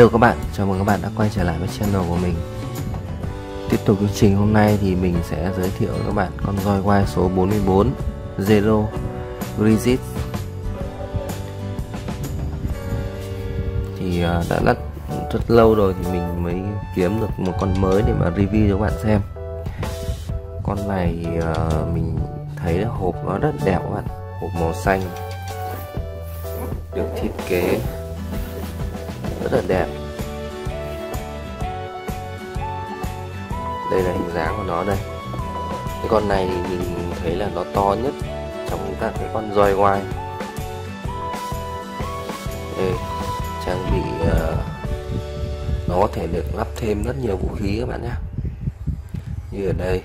Hello các bạn, chào mừng các bạn đã quay trở lại với channel của mình. Tiếp tục chương trình hôm nay thì mình sẽ giới thiệu với các bạn con roi quai số 44 Zero Rigid. Thì à, đã rất, rất lâu rồi thì mình mới kiếm được một con mới để mà review cho các bạn xem. Con này à, mình thấy hộp nó rất đẹp các bạn Hộp màu xanh Được thiết kế rất là đẹp. Đây là hình dáng của nó đây. Cái con này thì mình thấy là nó to nhất trong các cái con roi ngoài. Đây trang bị uh, nó có thể được lắp thêm rất nhiều vũ khí các bạn nhé. Như ở đây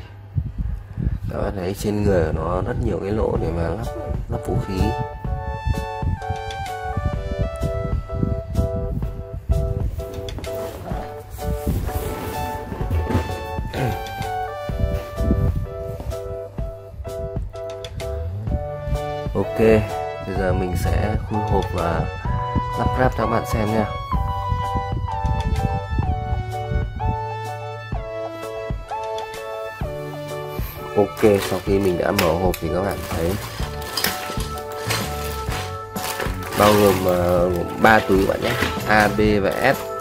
các bạn thấy trên người nó rất nhiều cái lỗ để mà lắp lắp vũ khí. Sẽ khui hộp và lắp ráp cho các bạn xem nha. Ok sau khi mình đã mở hộp thì các bạn thấy bao gồm ờ, uh, 3 túi các bạn nhé. A, B và S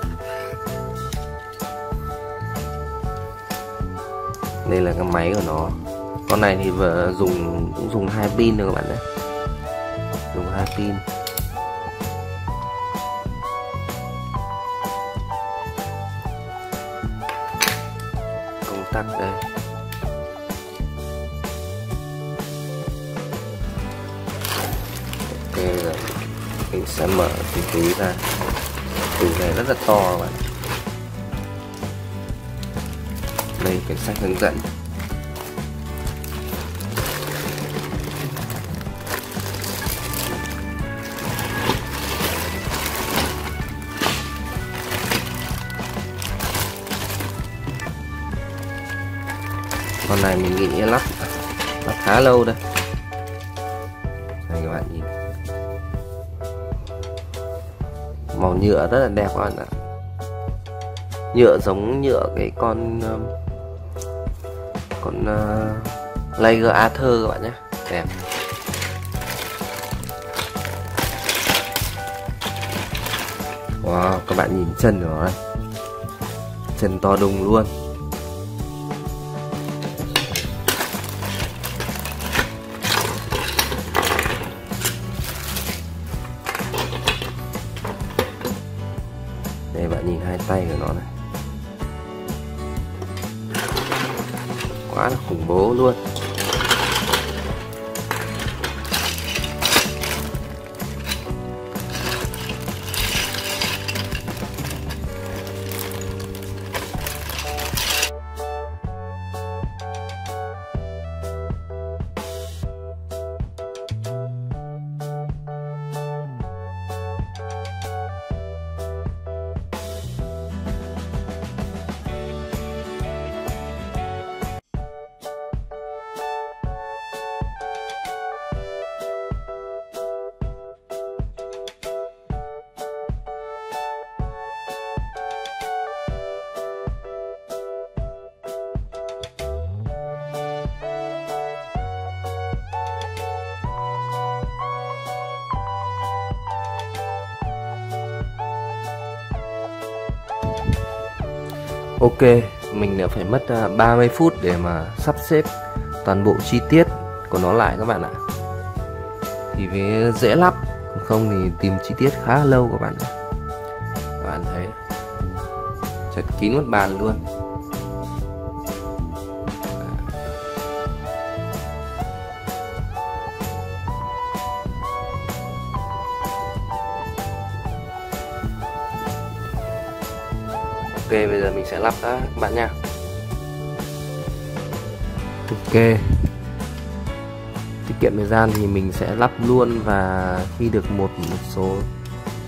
đây là cái máy của nó. Con này thì vừa dùng cũng dùng hai pin được các bạn nhé pin công tắc đây. Ok rồi mình sẽ mở cái túi ra. Túi này rất là to các bạn. Đây quyển sách hướng dẫn. Con này mình nghĩ lắp lắp khá lâu đây. Đây các bạn nhìn. Màu nhựa rất là đẹp các bạn ạ. Nhựa giống nhựa cái con um, con uh, Lager Arthur các bạn nhé. Đẹp. Wow các bạn nhìn chân của nó chân to đùng luôn. Hai tay của nó này. Quá là khủng bố luôn. Ok, mình đã phải mất à, 30 phút để mà sắp xếp toàn bộ chi tiết của nó lại các bạn ạ. Thì với dễ lắp, không thì tìm chi tiết khá lâu các bạn Các bạn thấy chật kín một bàn luôn. Lắp đó lắp các bạn nha. Ok. Tiết kiệm thời gian thì mình sẽ lắp luôn và khi được một một số,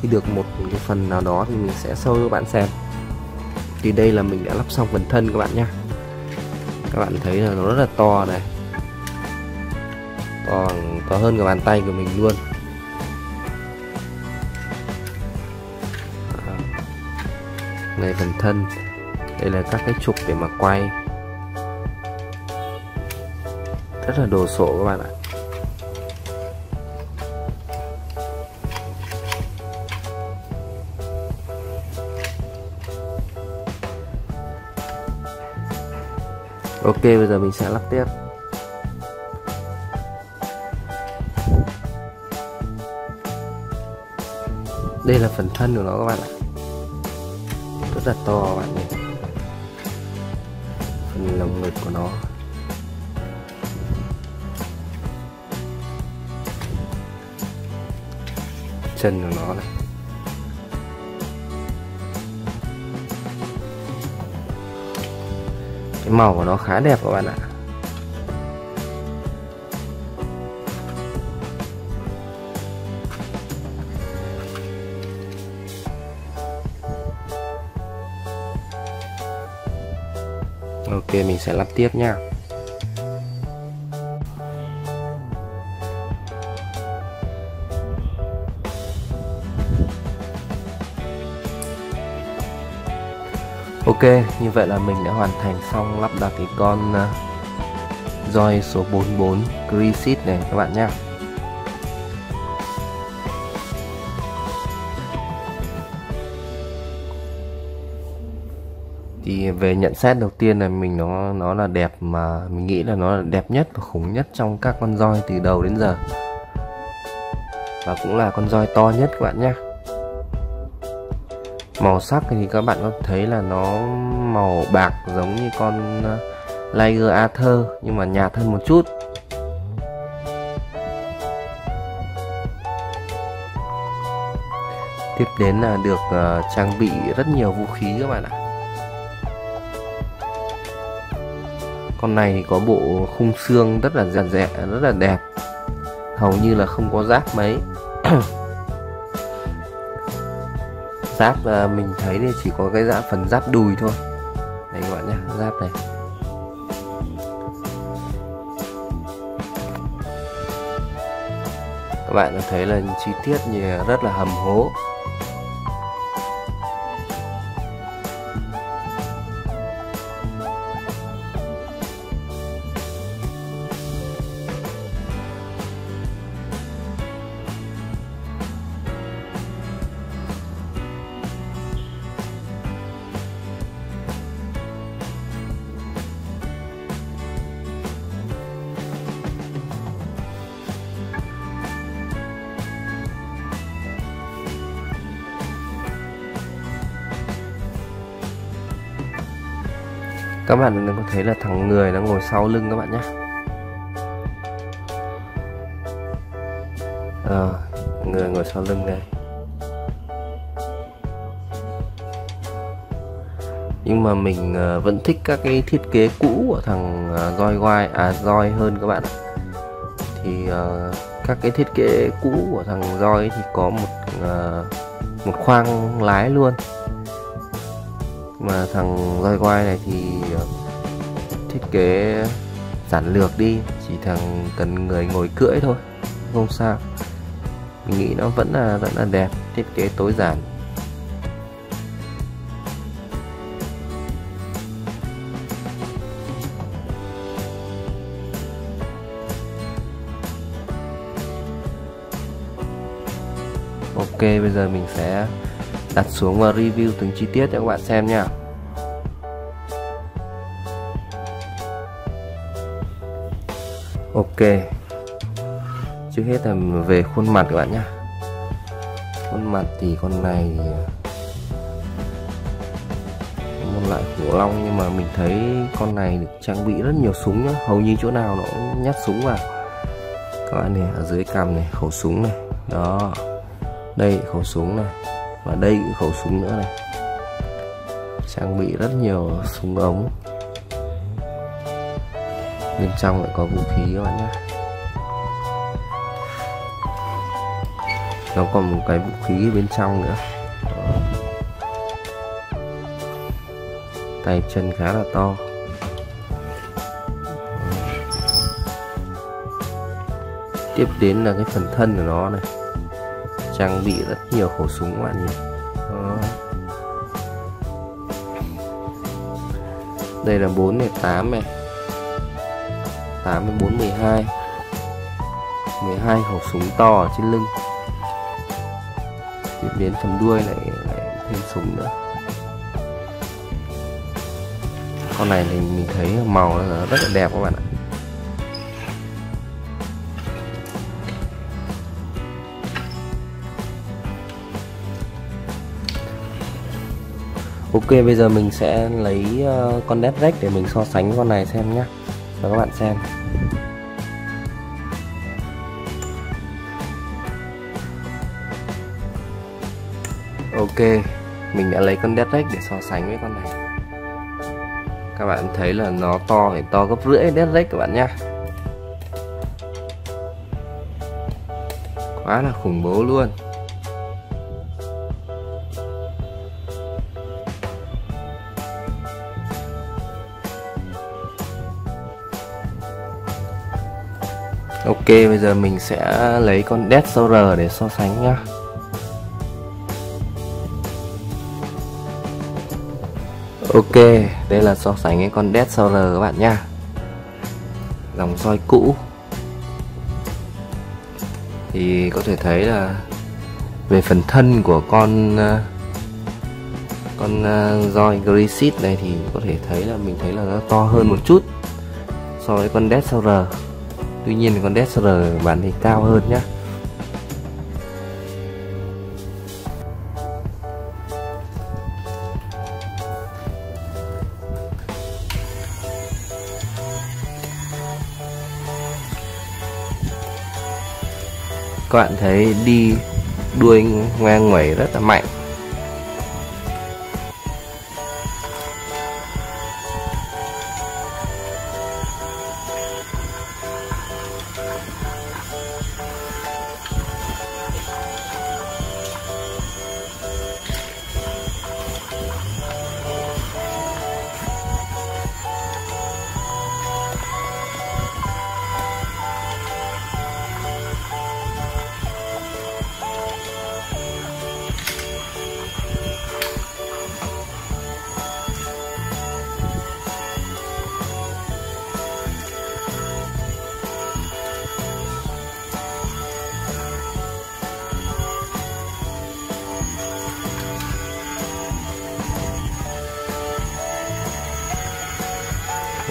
khi được một cái phần nào đó thì mình sẽ sâu cho các bạn xem. Thì đây là mình đã lắp xong phần thân các bạn nhé các bạn thấy là nó rất là to này. To to hơn cả bàn tay của mình luôn. Đây phần thân đây là các cái trục để mà quay. Rất là đồ sộ các bạn ạ. Ok, bây giờ mình sẽ lắp tiếp. Đây là phần thân của nó các bạn ạ. Rất là to các bạn nhìn lồng ngực của nó. Chân của nó này. Cái màu của nó khá đẹp các bạn ạ. Mình sẽ lắp tiếp nha Ok, như vậy là mình đã hoàn thành xong lắp đặt cái con ờ, uh, roi số 44 Crisit này các bạn nhé. Thì về nhận xét đầu tiên là mình nó nó là đẹp mà mình nghĩ là nó là đẹp nhất và khủng nhất trong các con roi từ đầu đến giờ. Và cũng là con roi to nhất các bạn nhé. Màu sắc thì các bạn có thấy là nó màu bạc giống như con ờ, Liger Arthur nhưng mà nhạt hơn một chút. Tiếp đến là được uh, trang bị rất nhiều vũ khí các bạn ạ. Con này thì có bộ khung xương rất là giản dẹ rất là đẹp. Hầu như là không có rác mấy. Giáp à, mình thấy thì chỉ có cái giáp phần giáp đùi thôi. Đấy các bạn nhé giáp này. Các bạn thấy là chi tiết như rất là hầm hố. Các bạn có thấy là thằng người nó ngồi sau lưng các bạn nhé. À, người ngồi sau lưng đây. Nhưng mà mình ờ, vẫn thích các cái thiết kế cũ của thằng ờ, roi quai à roi hơn các bạn ạ. Thì uh, các cái thiết kế cũ của thằng roi thì có một uh, một khoang lái luôn mà thằng roi quai này thì ờ, thiết kế giản lược đi, chỉ thằng cần người ngồi cưỡi thôi, không sao. Mình nghĩ nó vẫn là vẫn là đẹp, thiết kế tối giản. Ok, bây giờ mình sẽ đặt xuống và review từng chi tiết cho các bạn xem nha. Ok. Trước hết là về khuôn mặt các bạn nhé khuôn mặt thì con này một loại khủng long nhưng mà mình thấy con này được trang bị rất nhiều súng nhá. Hầu như chỗ nào nó cũng nhát súng vào. Các bạn này, ở dưới cằm này, khẩu súng này. Đó. Đây, khẩu súng này và đây cũng khẩu súng nữa này. Trang bị rất nhiều súng ống. Bên trong lại có vũ khí các bạn nhé. Nó còn một cái vũ khí bên trong nữa. Đó. tay chân khá là to. Tiếp đến là cái phần thân của nó này trang bị rất nhiều khẩu súng các bạn nhỉ Đó. đây là 4 này 8 này. 84 12 12 khẩu súng to ở trên lưng. Tiếp đến phần đuôi lại, lại thêm súng nữa. Con này thì mình thấy màu rất là đẹp các bạn ạ. Ok bây giờ mình sẽ lấy uh, con Dead Rex để mình so sánh con này xem nhé cho các bạn xem. Ok mình đã lấy con Dead Rex để so sánh với con này. Các bạn thấy là nó to phải to gấp rưỡi Dead Rex các bạn nhé quá là khủng bố luôn. Ok, bây giờ mình sẽ lấy con Death Solar để so sánh nhá. Ok, đây là so sánh cái con Death Solar các bạn nha Dòng soi cũ. Thì có thể thấy là Về phần thân của con ờ, Con ờ, roi Grisit này thì có thể thấy là mình thấy là nó to hơn một chút So với con Death Solar tuy nhiên con DSR bản thì cao hơn nhé các bạn thấy đi đuôi ngoe ngoẩy rất là mạnh.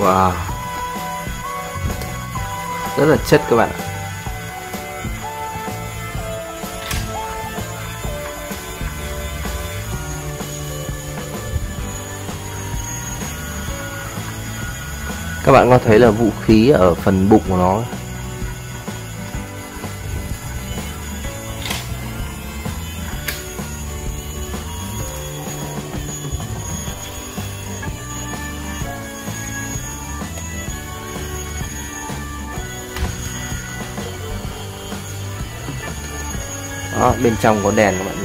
Wow. Rất là chất các bạn ạ. Các bạn có thấy là vũ khí ở phần bụng của nó bên trong có đèn các bạn.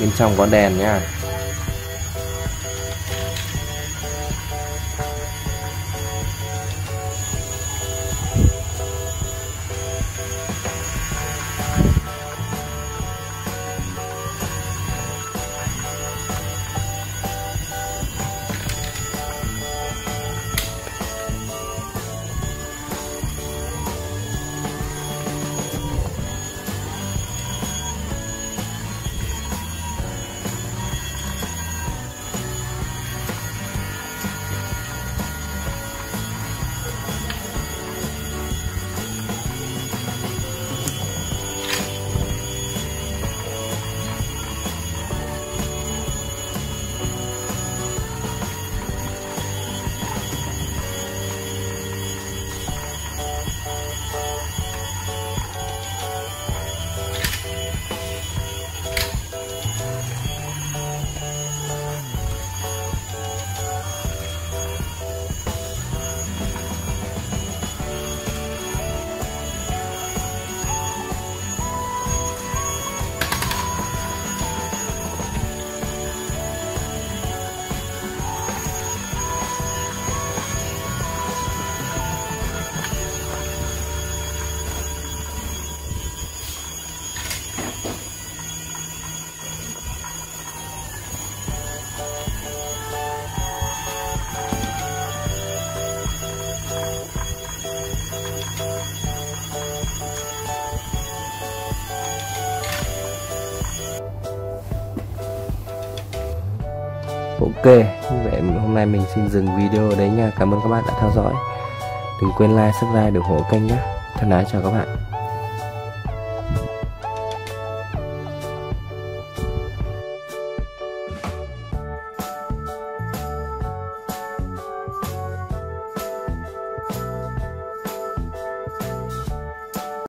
Bên trong có đèn nha. Ok, như vậy hôm nay mình xin dừng video ở đấy nha. Cảm ơn các bạn đã theo dõi. Đừng quên like, subscribe để ủng hộ kênh nhé. Thân ái chào các bạn.